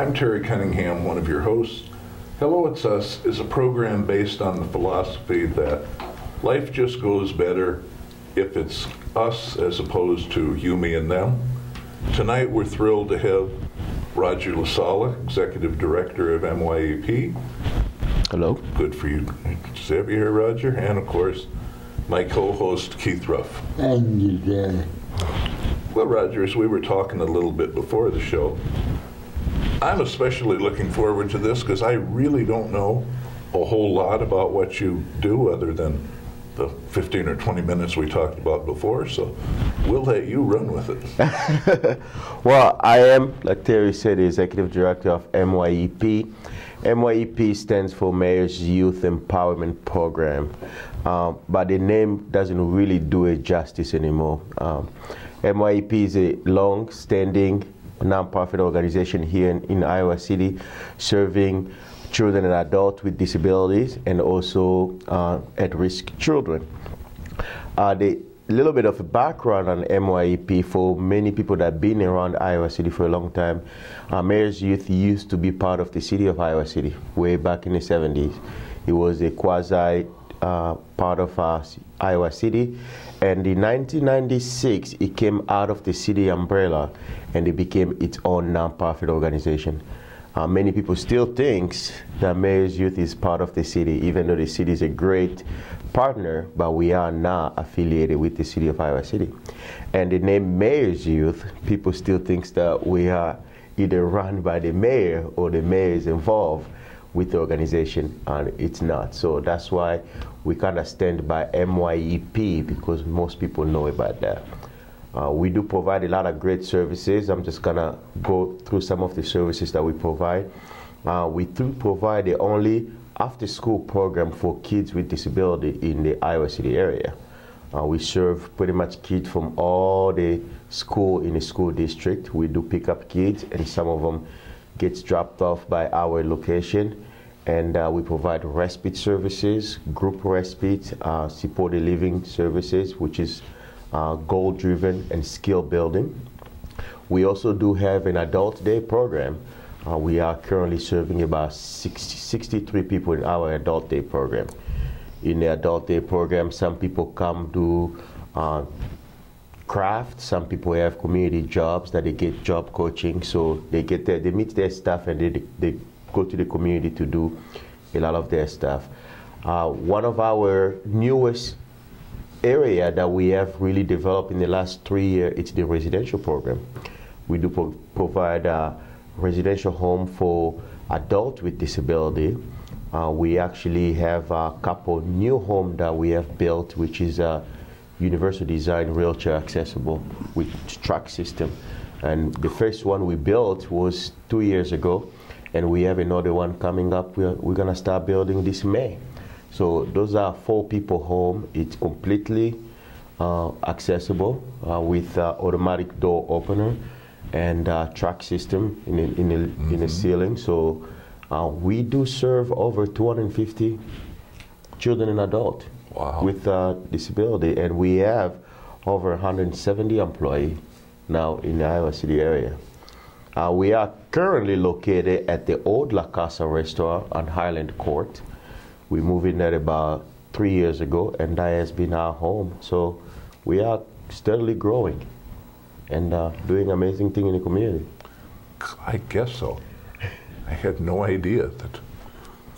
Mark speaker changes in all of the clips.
Speaker 1: I'm Terry Cunningham, one of your hosts. Hello It's Us is a program based on the philosophy that life just goes better if it's us as opposed to you, me, and them. Tonight we're thrilled to have Roger Lusala, Executive Director of MYEP.
Speaker 2: Hello.
Speaker 1: Good for you to have you here, Roger. And of course, my co-host Keith Ruff.
Speaker 3: Thank you, Terry.
Speaker 1: Well, Roger, as we were talking a little bit before the show, I'm especially looking forward to this because I really don't know a whole lot about what you do other than the 15 or 20 minutes we talked about before. So we'll let you run with it.
Speaker 2: well, I am, like Terry said, the executive director of MYEP. MYEP stands for Mayor's Youth Empowerment Program, um, but the name doesn't really do it justice anymore. Um, MYEP is a nonprofit organization here in, in, Iowa City, serving children and adults with disabilities and also uh, at-risk children. Uh, the little bit of a background on MYEP for many people that have been around Iowa City for a long time. Uh, Mayor's Youth used to be part of the city of Iowa City way back in the 70s. It was a quasi uh, part of uh, Iowa City. And in 1996, it came out of the city umbrella and it became its own nonprofit organization. Uh, many people still think that Mayor's Youth is part of the city, even though the city is a great partner, but we are not affiliated with the city of Iowa City. And the name Mayor's Youth, people still think that we are either run by the mayor or the mayor is involved with the organization, and it's not. So that's why we kind of stand by MYEP because most people know about that. Uh, we do provide a lot of great services. I'm just gonna go through some of the services that we provide. Uh, we do provide the only after-school program for kids with disability in the Iowa City area. Uh, we serve pretty much kids from all the school in the school district. We do pick up kids, and some of them gets dropped off by our location. And uh, we provide respite services, group respite, uh, supported living services, which is uh, goal driven and skill building. We also do have an adult day program. Uh, we are currently serving about 60, 63 people in our adult day program. In the adult day program, some people come do uh, craft, some people have community jobs that they get job coaching, so they get they meet their staff and they, they go to the community to do a lot of their stuff. Uh, one of our newest area that we have really developed in the last three years, it's the residential program. We do pro provide a residential home for adults with disability. Uh, we actually have a couple new homes that we have built, which is a universal design wheelchair accessible with track system. And the first one we built was two years ago, and we have another one coming up. We're, we're gonna start building this May. So those are four people home. It's completely uh, accessible uh, with uh, automatic door opener and uh, track system in the, in the, mm -hmm. in the ceiling. So uh, we do serve over 250 children and adults
Speaker 1: wow.
Speaker 2: with uh, disability, and we have over 170 employees now in the Iowa City area. We are currently located at the old La Casa restaurant on Highland Court. We moved in there about three years ago, and that has been our home. So we are steadily growing and uh, doing amazing things in the community.
Speaker 1: I guess so. I had no idea that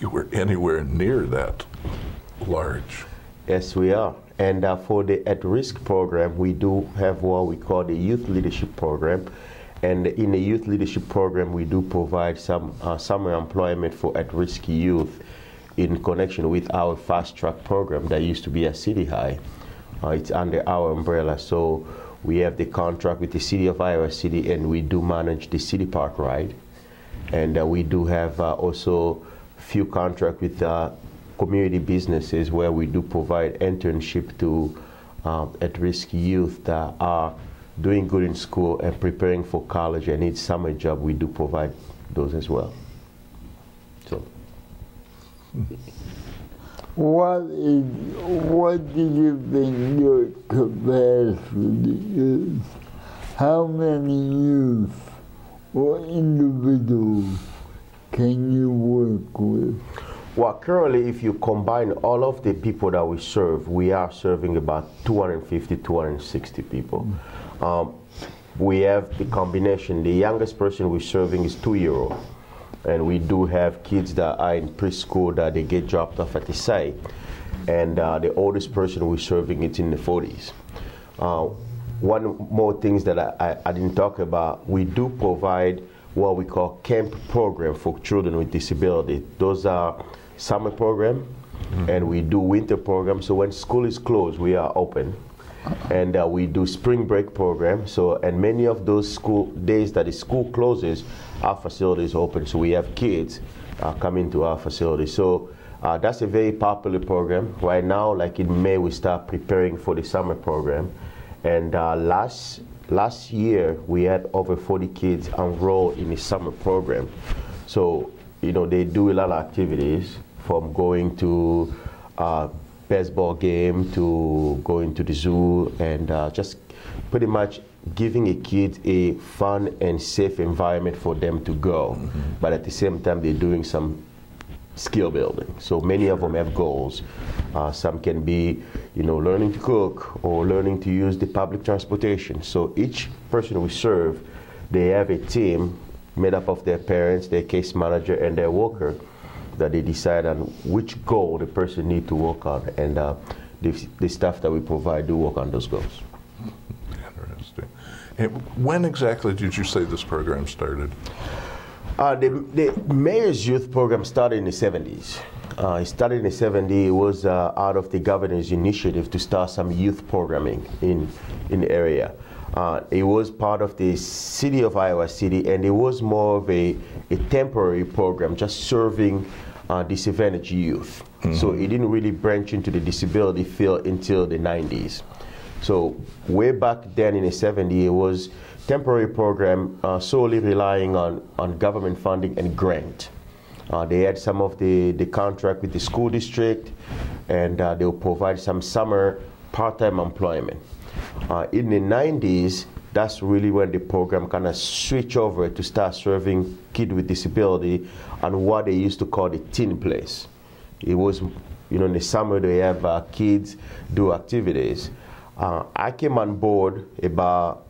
Speaker 1: you were anywhere near that large.
Speaker 2: Yes, we are. And uh, for the at-risk program, we do have what we call the youth leadership program. And in the youth leadership program, we do provide some uh, summer employment for at-risk youth in connection with our fast track program that used to be at City High. Uh, it's under our umbrella. So we have the contract with the city of Iowa City and we do manage the city park ride. And uh, we do have uh, also few contract with uh, community businesses where we do provide internship to uh, at-risk youth that are doing good in school and preparing for college and need summer job. We do provide those as well. So.
Speaker 3: What is what do you think your capacity is? how many youth or individuals can you work with?
Speaker 2: Well, currently, if you combine all of the people that we serve, we are serving about 250, 260 people. Um, we have the combination. The youngest person we're serving is two-year-old, and we do have kids that are in preschool that they get dropped off at the site, and uh, the oldest person we're serving is in the 40s. Uh, one more things that I, I, I didn't talk about, we do provide what we call camp program for children with disability. Those are summer program, and we do winter program. So when school is closed, we are open, and uh, we do spring break program. So and many of those school days that the school closes, our facility is open. So we have kids uh, coming to our facility. So. Uh, that's a very popular program. Right now, like in May, we start preparing for the summer program. And uh, last last year, we had over 40 kids enrolled in the summer program. So, you know, they do a lot of activities from going to uh, baseball game to going to the zoo and uh, just pretty much giving a kid a fun and safe environment for them to go. But at the same time, they're doing some skill building. So many of them have goals. Uh, some can be, you know, learning to cook or learning to use the public transportation. So each person we serve, they have a team made up of their parents, their case manager, and their worker that they decide on which goal the person need to work on. And uh, the, the staff that we provide do work on those goals.
Speaker 1: Interesting. And when exactly did you say this program started?
Speaker 2: Uh, the, the mayor's youth program started in the 70s. Uh, it started in the 70s. It was uh, out of the governor's initiative to start some youth programming in, in the area. Uh, it was part of the city of Iowa City, and it was more of a, a temporary program, just serving uh, disadvantaged youth. So it didn't really branch into the disability field until the 90s. So way back then in the 70s, it was temporary program uh, solely relying on, on government funding and grant. Uh, they had some of the, the contract with the school district, and uh, they will provide some summer part-time employment. Uh, in the 90s, that's really when the program kind of switched over to start serving kids with disability and what they used to call the teen place. It was, you know, in the summer they have uh, kids do activities. Uh, I came on board about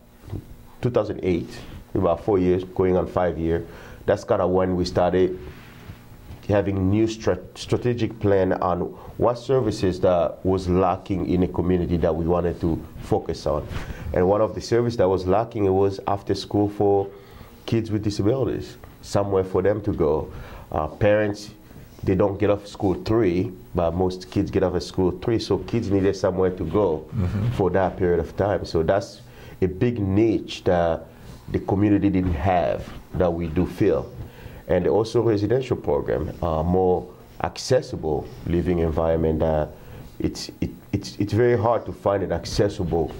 Speaker 2: 2008, about four years, going on five years. That's kind of when we started having new strat- strategic plan on what services that was lacking in a community that we wanted to focus on. And one of the services that was lacking it was after school for kids with disabilities, somewhere for them to go. Uh, parents, they don't get off school three, but most kids get off of school three, so kids needed somewhere to go for that period of time. So that's a big niche that the community didn't have that we do fill and also residential program, uh, more accessible living environment. That it's it, it's it's very hard to find an accessible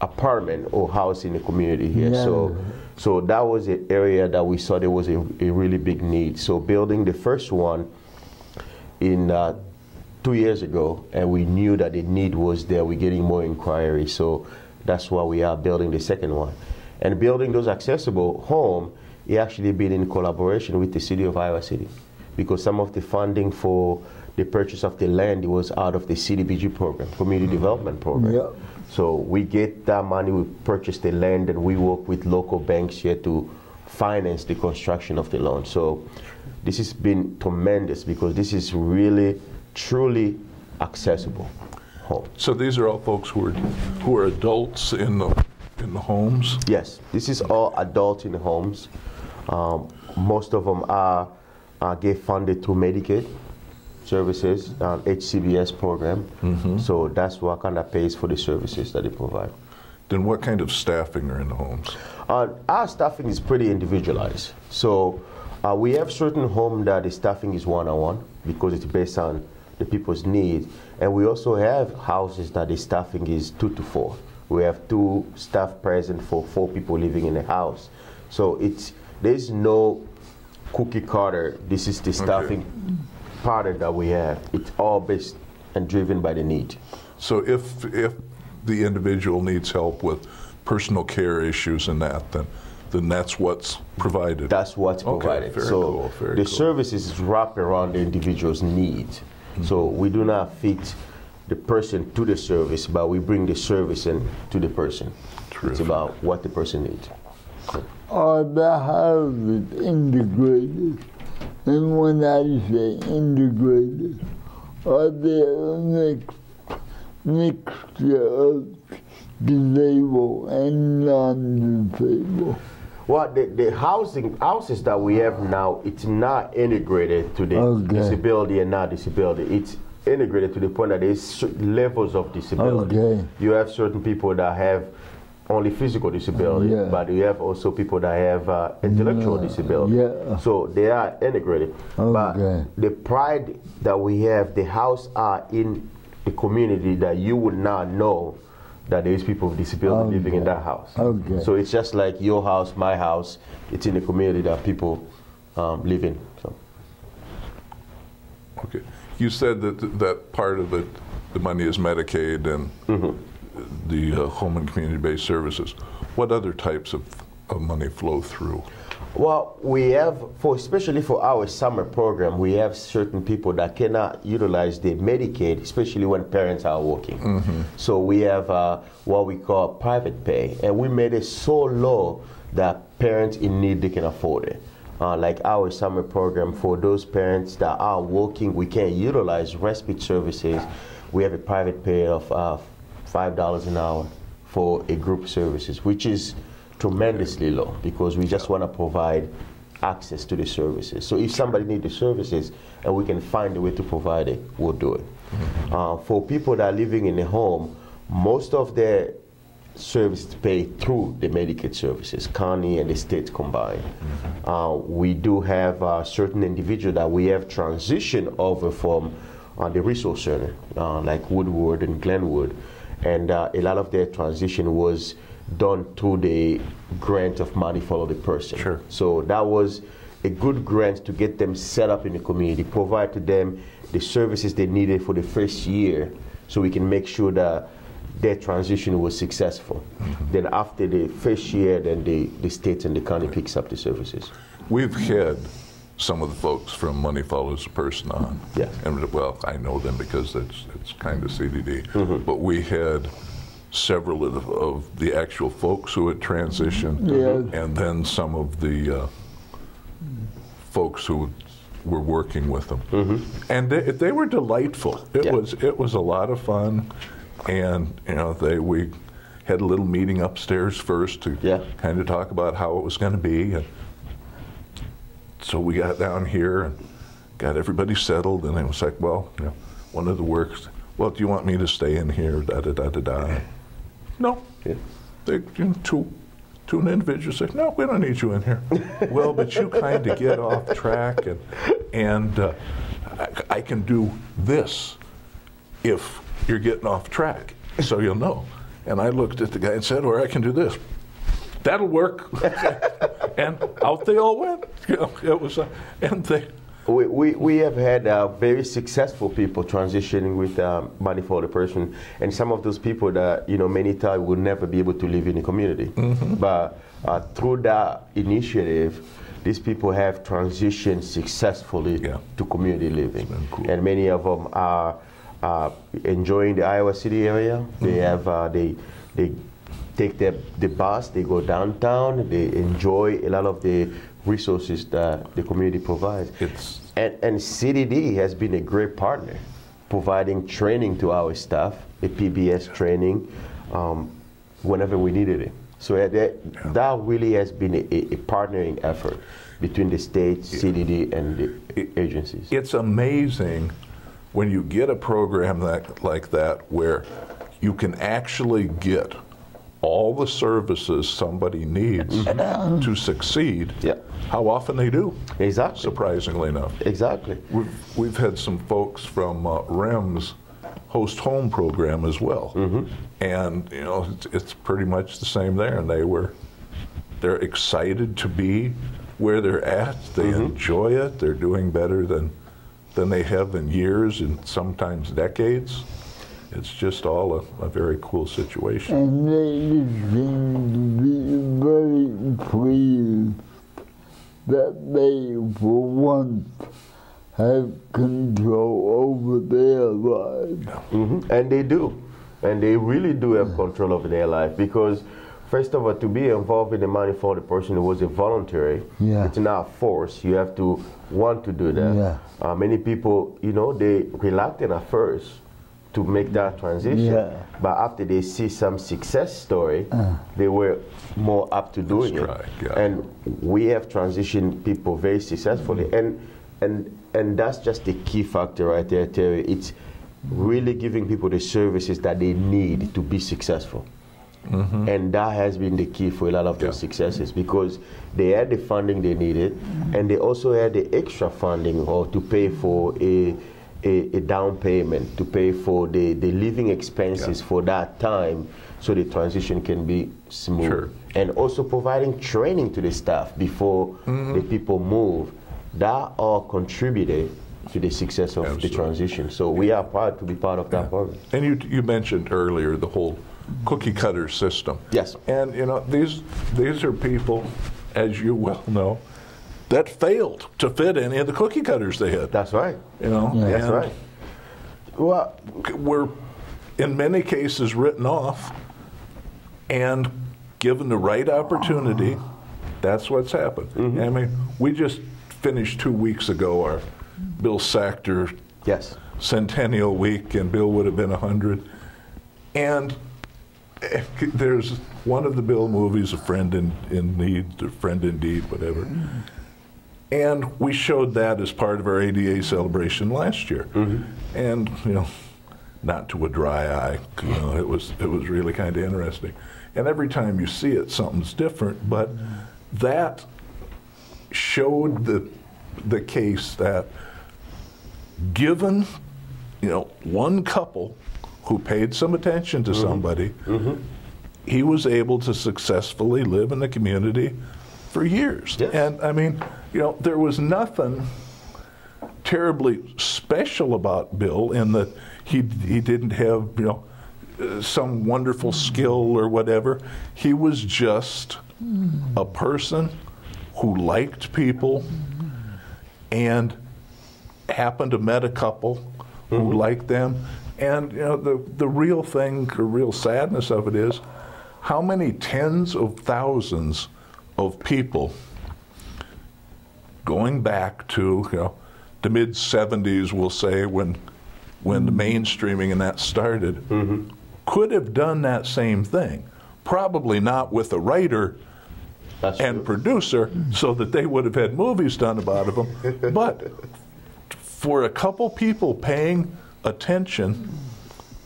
Speaker 2: apartment or house in the community here. So so that was an area that we saw there was a, a really big need. So building the first one in uh, two years ago, and we knew that the need was there. We're getting more inquiry, so that's why we are building the second one. And building those accessible home, it actually been in collaboration with the city of Iowa City, because some of the funding for the purchase of the land was out of the CDBG program, Community Development Program.
Speaker 3: Yeah.
Speaker 2: So we get that money, we purchase the land, and we work with local banks here to finance the construction of the loan. So this has been tremendous because this is really, truly accessible home.
Speaker 1: So these are all folks who are who are adults in the in the homes.
Speaker 2: Yes, this is all adult in the homes. Um, most of them are, are get funded through Medicaid services, um, HCBS program. So that's what kind of pays for the services that they provide.
Speaker 1: Then what kind of staffing are in the homes?
Speaker 2: Uh, our staffing is pretty individualized. So uh, we have certain home that the staffing is one-on-one because it's based on the people's needs, and we also have houses that the staffing is two to four. We have two staff present for four people living in a house. So it's there's no cookie cutter. This is the staffing pattern that we have. It's all based and driven by the need.
Speaker 1: So if if the individual needs help with personal care issues and that, then then that's what's provided.
Speaker 2: That's what's
Speaker 1: Okay,
Speaker 2: provided.
Speaker 1: very
Speaker 2: so
Speaker 1: cool,
Speaker 2: the
Speaker 1: cool.
Speaker 2: services is wrapped around the individual's needs. So
Speaker 1: Mm-hmm.
Speaker 2: we do not fit the person to the service, but we bring the service in to the person. It's about what the person needs.
Speaker 3: Are the houses integrated? And when I say integrated, a mix, mixture of disabled and non-disabled?
Speaker 2: Well, the, the housing houses that we have now, it's not integrated to the
Speaker 3: Okay.
Speaker 2: disability and not disability. It's integrated to the point that there's levels of disability.
Speaker 3: Okay.
Speaker 2: You have certain people that have only physical disability,
Speaker 3: Yeah.
Speaker 2: but you have also people that have uh, intellectual
Speaker 3: Yeah,
Speaker 2: disability.
Speaker 3: yeah.
Speaker 2: So they are integrated.
Speaker 3: Okay.
Speaker 2: But the pride that we have, the house are in the community that you would not know that there is people with disability living in that house.
Speaker 3: Okay.
Speaker 2: So it's just like your house, my house. It's in the community that people um, live in. So.
Speaker 1: Okay. You said that that part of it, the money is Medicaid and the uh, home and community-based services. What other types of, of money flow through?
Speaker 2: Well, we have, for especially for our summer program, we have certain people that cannot utilize the Medicaid, especially when parents are working. So we have uh, what we call private pay, and we made it so low that parents in need they can afford it. Uh, like our summer program for those parents that are working, we can't utilize respite services. We have a private pay of uh, five dollars an hour for a group services, which is tremendously low because we just want to provide access to the services. So if somebody needs the services and we can find a way to provide it, we'll do it. Uh, for people that are living in a home, most of their service is paid through the Medicaid services, county and the state combined. Uh, we do have uh, certain individuals that we have transitioned over from uh, the resource center, uh, like Woodward and Glenwood, and uh, a lot of their transition was done through the grant of money follow the person.
Speaker 1: Sure.
Speaker 2: So that was a good grant to get them set up in the community, provide to them the services they needed for the first year, so we can make sure that their transition was successful. Then after the first year, then the, the state and the county picks up the services.
Speaker 1: We've had some of the folks from Money Follows the Person on.
Speaker 2: Yes.
Speaker 1: And well, I know them because it's, it's kind of CDD.
Speaker 2: Mm-hmm.
Speaker 1: But we had several of, of the actual folks who had transitioned.
Speaker 3: Yes.
Speaker 1: And then some of the uh, folks who were working with them. And they, they were delightful. It
Speaker 2: Mm-hmm. Yeah.
Speaker 1: was it was a lot of fun. And you know, they we had a little meeting upstairs first to
Speaker 2: Yeah.
Speaker 1: kind of talk about how it was going to be. And so we got down here and got everybody settled, and it was like, well, you know, one of the works, well, do you want me to stay in here? Da da da da da. No.
Speaker 2: Yeah.
Speaker 1: They, you know, two, two individuals said, no, we don't need you in here. well, but you kind of get off track, and and uh, I, I can do this if you're getting off track, so you'll know. And I looked at the guy and said, or I can do this. That'll work. and out they all went. You know, it was, uh, and they,
Speaker 2: We, we, we have had uh, very successful people transitioning with um, money for the person, and some of those people that you know many times will never be able to live in the community. But uh, through that initiative, these people have transitioned successfully
Speaker 1: Yeah.
Speaker 2: to community living,
Speaker 1: cool.
Speaker 2: and many of them are uh, enjoying the Iowa City area. They have uh, they they take the, the bus, they go downtown, they enjoy a lot of the resources that the community provides.
Speaker 1: It's-
Speaker 2: and, and CDD has been a great partner, providing training to our staff, a PBS training, um, whenever we needed it. So that, that really has been a, a partnering effort between the state, CDD, and the agencies.
Speaker 1: it's amazing when you get a program that, like that where you can actually get all the services somebody needs mm-hmm. uh, to succeed,
Speaker 2: Yeah.
Speaker 1: how often they do,
Speaker 2: Exactly.
Speaker 1: surprisingly enough.
Speaker 2: Exactly.
Speaker 1: We've, we've had some folks from uh, REM's host home program as well. Mm-hmm. And, you know, it's, it's pretty much the same there. And they were, they're excited to be where they're at. They mm-hmm. enjoy it. They're doing better than, than they have in years and sometimes decades. It's just all a, a very cool situation.
Speaker 3: And they seem to be very pleased that they, for once, have control over their lives.
Speaker 2: hmm And they do. And they really do have control over their life because, first of all, to be involved in the money for the person, it was a voluntary.
Speaker 3: Yeah.
Speaker 2: It's not forced. You have to want to do that.
Speaker 3: Yeah.
Speaker 2: Uh, many people, you know, they reluctant at first to make that transition.
Speaker 3: Yeah.
Speaker 2: But after they see some success story,
Speaker 3: Uh.
Speaker 2: they were more up to doing
Speaker 1: Let's
Speaker 2: it.
Speaker 1: try, yeah.
Speaker 2: And we have transitioned people very successfully. Mm. And and and that's just the key factor right there, Terry. It's really giving people the services that they need to be successful. Mm-hmm. And that has been the key for a lot of those
Speaker 1: Yeah.
Speaker 2: successes because they had the funding they needed mm. and they also had the extra funding or to pay for a, a, a down payment, to pay for the, the living expenses
Speaker 1: Yeah.
Speaker 2: for that time so the transition can be smooth.
Speaker 1: Sure.
Speaker 2: And also providing training to the staff before mm-hmm. the people move. That all contributed to the success of
Speaker 1: Absolutely.
Speaker 2: the transition. So we are proud to be part of that program.
Speaker 1: And you, you mentioned earlier the whole cookie cutter system.
Speaker 2: Yes.
Speaker 1: And you know these these are people, as you well know, that failed to fit any of the cookie cutters they had.
Speaker 2: That's right.
Speaker 1: you know,
Speaker 3: Yeah.
Speaker 2: That's right. Well,
Speaker 1: Were in many cases written off, and given the right opportunity, that's what's happened. I mean, we just finished two weeks ago our Bill Sackter
Speaker 2: yes.
Speaker 1: centennial week, and Bill would have been 100. And eh, there's one of the Bill movies, A Friend in, in Need, A Friend Indeed, whatever. And we showed that as part of our ADA celebration last year. Mm-hmm. And, you know, not to a dry eye, you know, it was, it was really kind of interesting. And every time you see it, something's different, but that showed the, the case that given, you know, one couple who paid some attention to mm-hmm. somebody, mm-hmm. he was able to successfully live in the community for years.
Speaker 2: Yes.
Speaker 1: And I mean, you know, there was nothing terribly special about Bill in that he he didn't have you know uh, some wonderful skill or whatever. He was just a person who liked people and happened to met a couple who liked them. And you know the the real thing, the real sadness of it is how many tens of thousands of people going back to you know the mid 70s we'll say when when the mainstreaming and that started mm-hmm. could have done that same thing probably not with a writer
Speaker 2: That's
Speaker 1: and
Speaker 2: true.
Speaker 1: producer so that they would have had movies done about them but for a couple people paying attention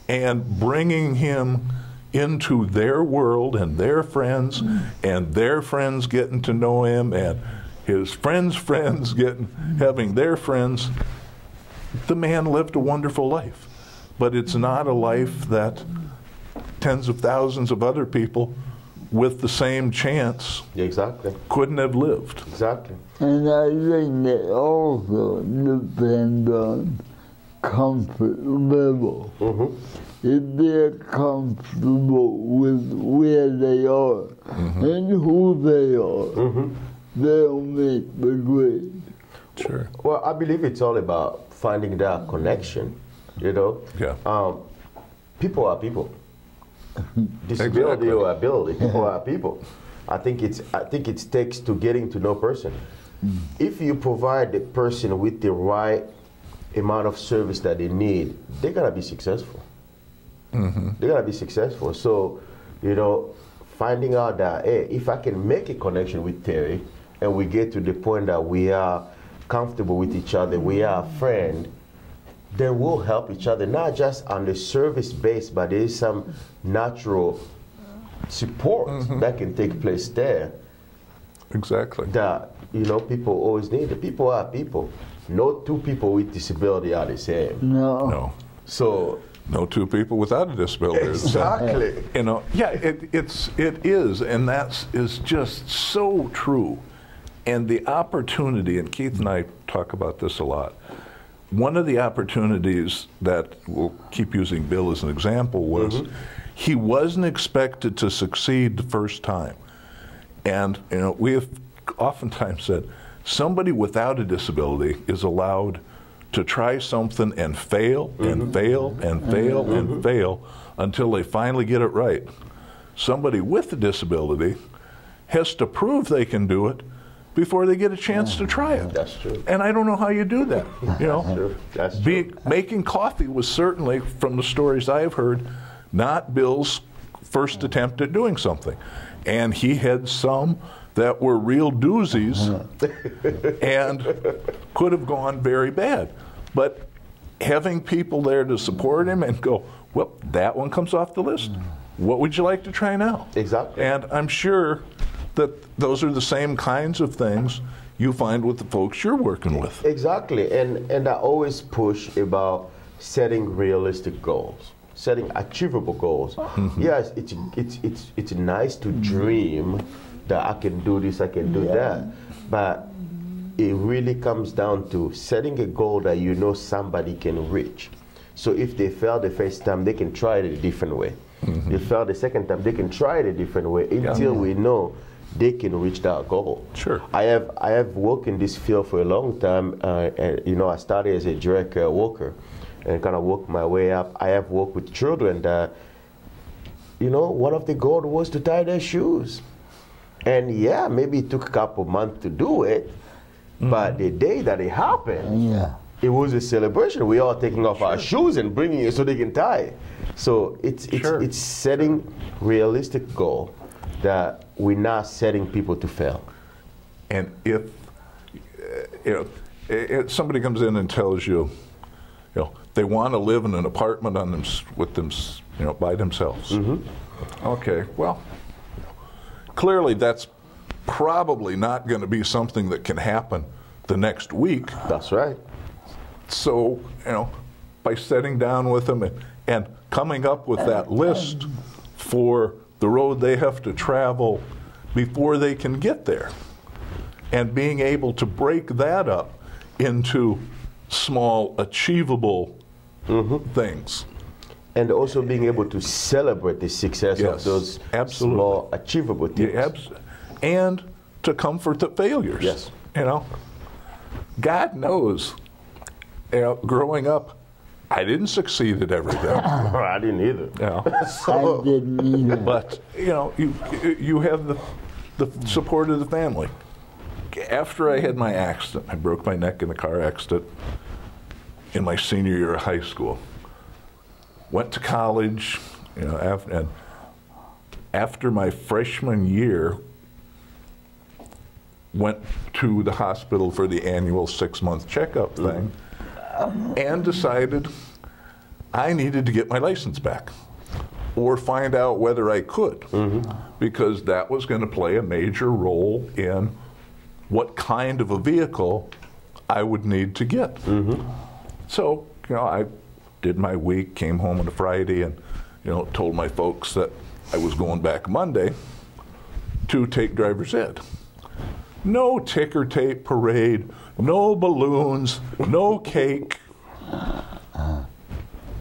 Speaker 1: and bringing him into their world and their friends and their friends getting to know him and his friends friends getting having their friends the man lived a wonderful life but it's not a life that tens of thousands of other people with the same chance
Speaker 2: Exactly.
Speaker 1: couldn't have lived
Speaker 2: Exactly.
Speaker 3: And I think it also depends on comfort level.
Speaker 2: hmm
Speaker 3: If they're comfortable with where they are and who they are, they'll make the grade.
Speaker 1: sure
Speaker 2: Well, I believe it's all about finding that connection. You know.
Speaker 1: Yeah.
Speaker 2: Um, people are people. Disability
Speaker 1: Exactly.
Speaker 2: or ability, people are people. I think it's I think it takes to getting to know person. If you provide the person with the right amount of service that they need, they're gonna be successful. They're gonna be successful. So, you know, finding out that hey, if I can make a connection with Terry, and we get to the point that we are comfortable with each other, we are a friend, then we'll help each other, not just on the service base, but there is some natural support mm-hmm. that can take place there
Speaker 1: exactly
Speaker 2: that you know people always need. The people are people. No two people with disability are the same.
Speaker 3: No.
Speaker 1: no
Speaker 2: So
Speaker 1: no two people without a disability are the
Speaker 2: exactly.
Speaker 1: you know yeah it, it's it is and that's is just so true and the opportunity and keith and i talk about this a lot one of the opportunities that we'll keep using Bill as an example was mm-hmm. he wasn't expected to succeed the first time. And you know, we have oftentimes said somebody without a disability is allowed to try something and fail and mm-hmm. fail and mm-hmm. fail and fail until they finally get it right. Somebody with a disability has to prove they can do it before they get a chance to try it.
Speaker 2: That's true.
Speaker 1: And I don't know how you do that. You know, That's
Speaker 2: True. That's
Speaker 1: Be, making coffee was certainly, from the stories I've heard, not Bill's first attempt at doing something. And he had some that were real doozies uh-huh. and could have gone very bad. But having people there to support him and go, well, that one comes off the list. Mm. What would you like to try now?
Speaker 2: Exactly.
Speaker 1: And I'm sure that those are the same kinds of things you find with the folks you're working with.
Speaker 2: Exactly, and and I always push about setting realistic goals, setting achievable goals. Mm-hmm. Yes, it's it's it's it's nice to dream that I can do this, I can do that, but it really comes down to setting a goal that you know somebody can reach. So if they fail the first time, they can try it a different way. If mm-hmm. they fail the second time, they can try it a different way until we know they can reach that goal.
Speaker 1: Sure.
Speaker 2: I have I have worked in this field for a long time. Uh, and, you know, I started as a direct uh, worker, and kind of worked my way up. I have worked with children that, you know, one of the goals was to tie their shoes, and yeah, maybe it took a couple months to do it, but the day that it happened,
Speaker 3: Yeah.
Speaker 2: it was a celebration. We all taking off our shoes and bringing it so they can tie. So it's it's
Speaker 1: Sure.
Speaker 2: it's setting realistic goal that we're not setting people to fail.
Speaker 1: And if uh, you know, i- i- somebody comes in and tells you, you know, they want to live in an apartment on them with them, you know, by themselves. Okay, well, clearly that's probably not going to be something that can happen the next week.
Speaker 2: That's right.
Speaker 1: So, you know, by sitting down with them and, and coming up with that list for the road they have to travel before they can get there, and being able to break that up into small, achievable mm-hmm. things.
Speaker 2: And also being able to celebrate the success
Speaker 1: Yes,
Speaker 2: of those
Speaker 1: absolutely.
Speaker 2: small achievable things.
Speaker 1: Yeah, abs- and to comfort the failures.
Speaker 2: Yes.
Speaker 1: You know, God knows, you know, growing up, I didn't succeed at everything.
Speaker 2: I didn't either.
Speaker 1: you know.
Speaker 3: I didn't either.
Speaker 1: But you know, you you have the the support of the family. After I had my accident, I broke my neck in a car accident in my senior year of high school. Went to college, you know, after, and after my freshman year, went to the hospital for the annual six-month checkup thing, and decided I needed to get my license back or find out whether I could, because that was going to play a major role in what kind of a vehicle I would need to get. So, you know, I did my week, came home on a Friday, and, you know, told my folks that I was going back Monday to take driver's ed. No ticker tape parade, no balloons, no cake.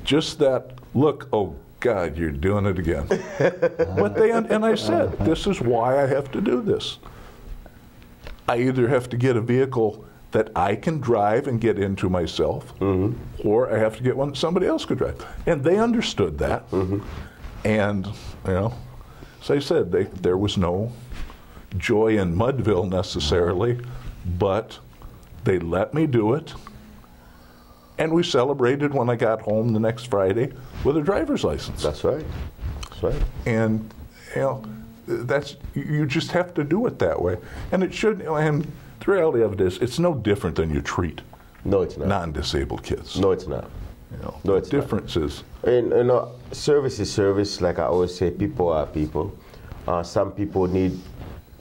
Speaker 1: Just that look, oh God, you're doing it again. but they, and I said, this is why I have to do this. I either have to get a vehicle that I can drive and get into myself, mm-hmm. or I have to get one that somebody else could drive. And they understood that. Mm-hmm. And, you know, as I said, they, there was no joy in Mudville necessarily, but they let me do it. And we celebrated when I got home the next Friday with a driver's license.
Speaker 2: That's right. That's right.
Speaker 1: And you know, that's you just have to do it that way. And it should. And the reality of it is, it's no different than you treat
Speaker 2: No, it's not.
Speaker 1: non-disabled kids.
Speaker 2: No, it's not.
Speaker 1: You know,
Speaker 2: No, it's not.
Speaker 1: difference is
Speaker 2: And you know, service is service. Like I always say, people are people. Uh, some people need,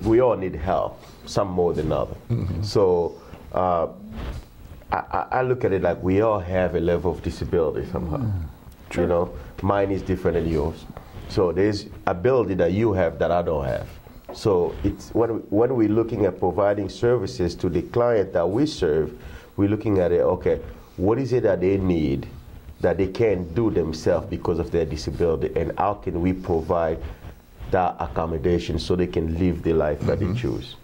Speaker 2: we all need help. Some more than others. So uh, I, I- look at it like we all have a level of disability somehow. You know, mine is different than yours. So there's ability that you have that I don't have. So it's when when we're looking at providing services to the client that we serve, we're looking at it. Okay, what is it that they need that they can't do themselves because of their disability, and how can we provide that accommodation so they can live the life that they choose?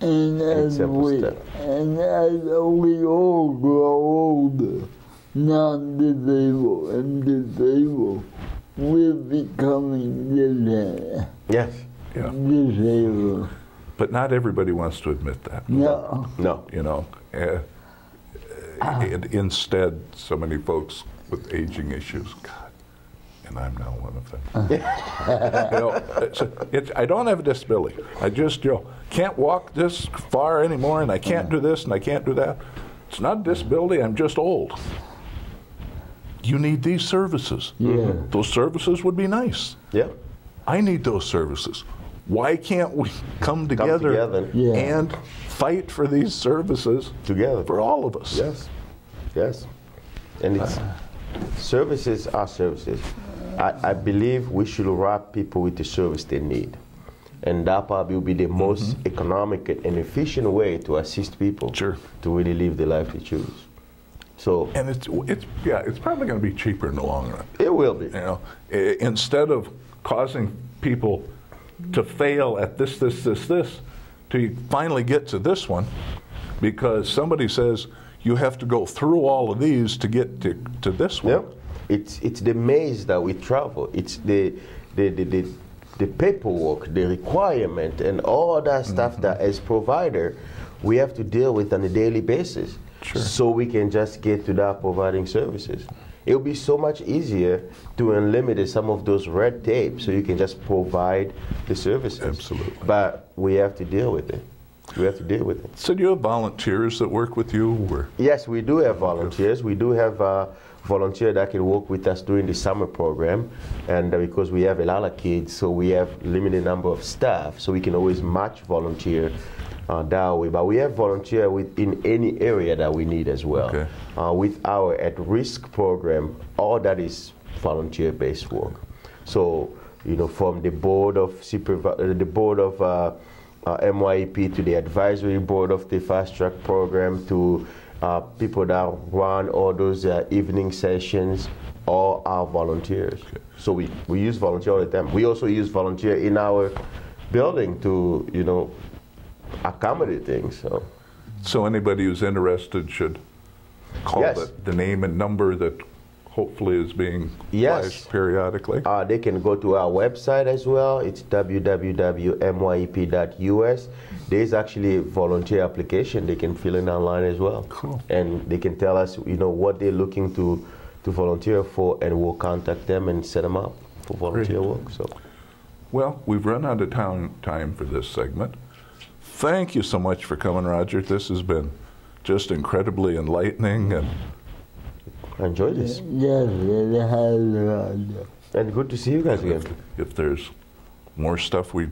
Speaker 3: And as we,
Speaker 2: step.
Speaker 3: and as we all grow older, non-disabled and disabled, we're becoming dis-
Speaker 2: Yes.
Speaker 1: Yeah.
Speaker 3: disabled.
Speaker 1: But not everybody wants to admit that.
Speaker 3: No,
Speaker 2: No.
Speaker 1: You know, uh, and instead, so many folks with aging issues, God, and I'm now one of them. you know, it's, it's, I don't have a disability. I just, you know, can't walk this far anymore, and I can't do this, and I can't do that. It's not a disability. I'm just old. You need these services.
Speaker 3: Yeah.
Speaker 1: Those services would be nice.
Speaker 2: Yeah.
Speaker 1: I need those services. Why can't we come together,
Speaker 2: together.
Speaker 3: Yeah.
Speaker 1: and fight for these services
Speaker 2: Together.
Speaker 1: for all of us?
Speaker 2: Yes, yes. And it's services are services. I, I believe we should wrap people with the service they need. And that probably will be the mm-hmm. most economic and efficient way to assist people
Speaker 1: Sure.
Speaker 2: to really live the life they choose. So
Speaker 1: And it's it's yeah, it's probably going to be cheaper in the long run.
Speaker 2: it will be.
Speaker 1: You know, instead of causing people to fail at this, this, this, this, to finally get to this one, because somebody says you have to go through all of these to get to, to this one.
Speaker 2: Yep. It's it's the maze that we travel. It's the the the, the, the paperwork, the requirement, and all that stuff that as provider we have to deal with on a daily basis.
Speaker 1: Sure.
Speaker 2: So we can just get to that providing services. It will be so much easier to eliminate some of those red tape, so you can just provide the services.
Speaker 1: Absolutely.
Speaker 2: But we have to deal with it. We have to deal with it.
Speaker 1: So do you have volunteers that work with you? Or?
Speaker 2: Yes, we do have volunteers. We do have uh, volunteer that can work with us during the summer program, and uh, because we have a lot of kids, so we have limited number of staff, so we can always match volunteer uh, that way. But we have volunteer within any area that we need as well.
Speaker 1: Okay.
Speaker 2: Uh, with our at-risk program, all that is volunteer-based work. So you know, from the board of supervi- uh, the board of uh, uh, MYEP to the advisory board of the fast track program to uh, people that run all those uh, evening sessions, all are volunteers. So we, we use volunteer all the time. We also use volunteer in our building to you know accommodate things. So
Speaker 1: So anybody who's interested should call
Speaker 2: Yes.
Speaker 1: the, the name and number that hopefully is being
Speaker 2: Yes.
Speaker 1: flashed periodically.
Speaker 2: Uh, they can go to our website as well. It's www.myep.us. There's actually a volunteer application they can fill in online as well.
Speaker 1: Cool.
Speaker 2: And they can tell us, you know, what they're looking to, to volunteer for, and we'll contact them and set them up for volunteer
Speaker 1: Great.
Speaker 2: work. So
Speaker 1: Well, we've run out of town, time for this segment. Thank you so much for coming, Roger. This has been just incredibly enlightening and
Speaker 2: enjoy this.
Speaker 3: yes, it has,
Speaker 2: And good to see you guys again.
Speaker 1: if there's more stuff we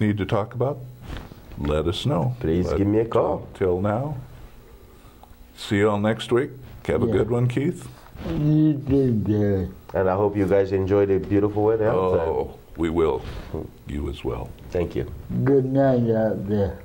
Speaker 1: need to talk about, let us know.
Speaker 2: Please
Speaker 1: But
Speaker 2: give me a call.
Speaker 1: Till now, see you all next week. Have a
Speaker 3: Yeah.
Speaker 1: good one, Keith.
Speaker 3: You did that.
Speaker 2: And I hope you guys enjoy the beautiful weather outside.
Speaker 1: Oh, we will. You as well.
Speaker 2: Thank you.
Speaker 3: Good night out there.